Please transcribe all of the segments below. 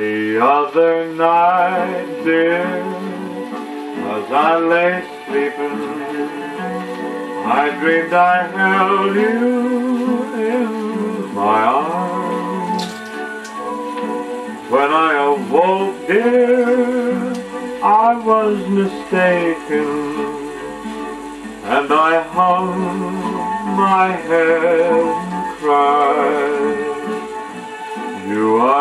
other night, dear, as I lay sleeping, I dreamed I held you in my arms. When I awoke, dear, I was mistaken, and I hung my head and cried.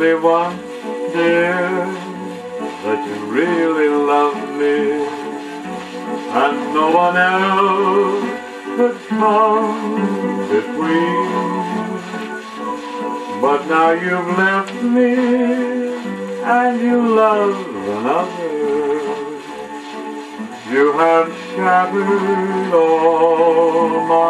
Me once, dear, that you really loved me, and no one else could come between. But now you've left me, and you love another. You have shattered all my